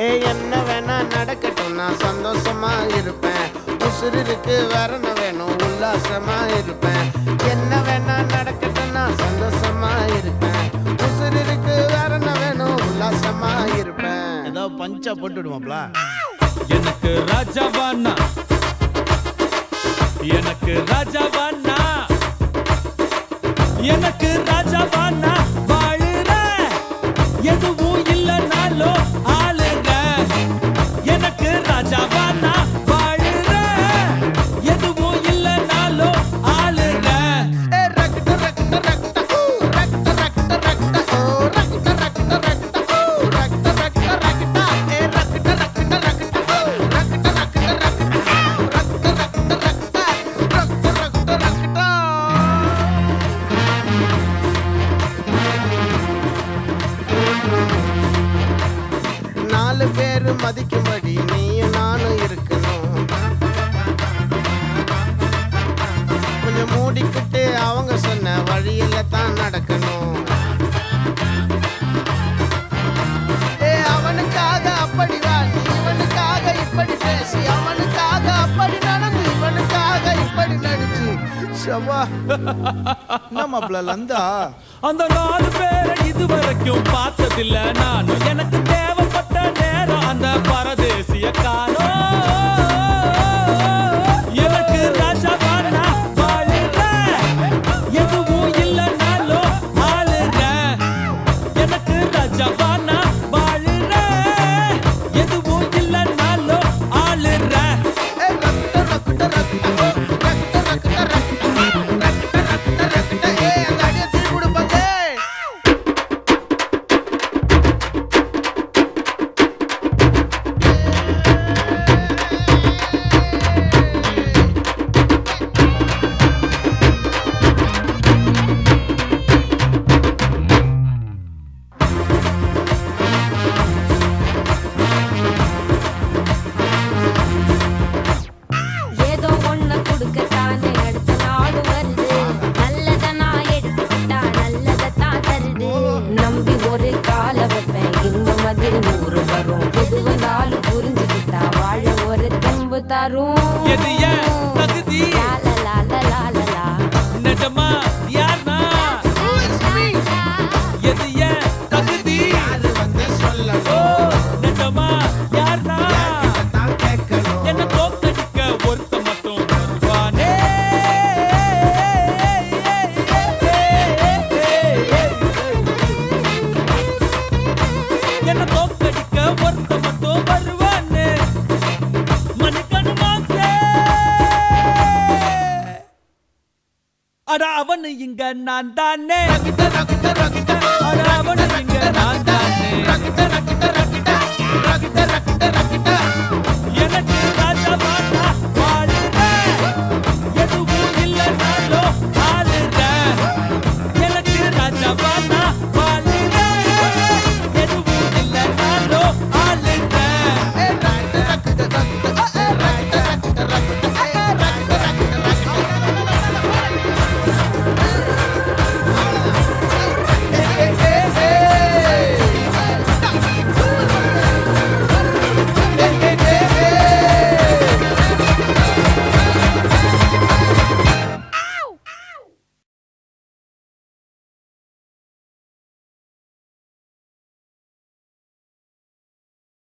ஏ என்ன வேணா நடக்கட்டும் நான் சந்தோஷமா இருப்பேன். உசுருக்கு வேற என்ன வேணும் உல்லாசமா இருப்பேன். என்ன வேணா நடக்கட்டும் நான் சந்தோஷமா இருப்பேன். உசுருக்கு வேற என்ன வேணும் உல்லாசமா இருப்பேன். ஏதோ பஞ்சா போட்டு விடுவாப்ல. எனக்கு ராஜாவானா எனக்கு ராஜாவானா எனக்கு ராஜாவானா எல்லாரும் மதிக்கும்படி நீயும் நானும் இருக்கணும். கொஞ்சம் மூடிக்கிட்டு அவங்க சொன்ன வழியில தான் நடக்கணும். அவனுக்காக அப்படி வா இவனுக்காக இப்படி பேசி அவனுக்காக அப்படி நடந்து இவனுக்காக இப்படி நடிச்சு. அந்த நாலு பேரை இதுவரைக்கும் பார்த்ததில்ல. நானும் எனக்கு தேவை जयकार उतारूं ये दिया तकदीर ला ला ला। அவனு இங்க நான் தானே அவனு இங்க நான் தானே